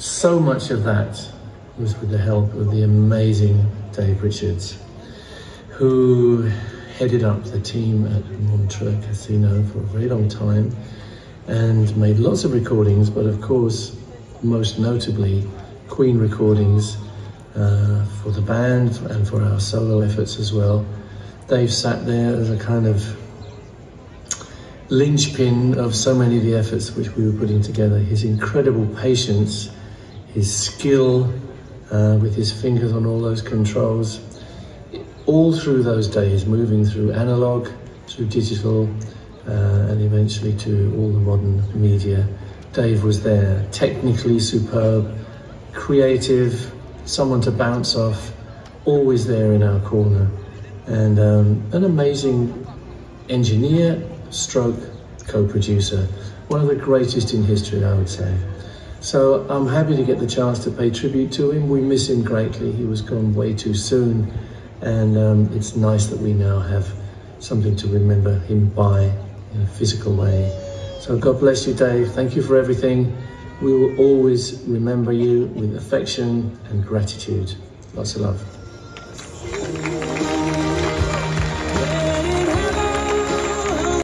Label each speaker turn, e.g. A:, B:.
A: so much of that was with the help of the amazing Dave Richards, who headed up the team at Montreux Casino for a very long time and made lots of recordings, but of course, most notably, Queen recordings uh, for the band and for our solo efforts as well. Dave sat there as a kind of linchpin of so many of the efforts which we were putting together. His incredible patience, his skill uh, with his fingers on all those controls, all through those days, moving through analog, through digital, uh, and eventually to all the modern media. Dave was there, technically superb, creative, someone to bounce off, always there in our corner, and um, an amazing engineer, stroke co-producer, one of the greatest in history, I would say. So I'm happy to get the chance to pay tribute to him. We miss him greatly. He was gone way too soon, and um, it's nice that we now have something to remember him by in a physical way. So God bless you, Dave. Thank you for everything. We will always remember you with affection and gratitude. Lots of love.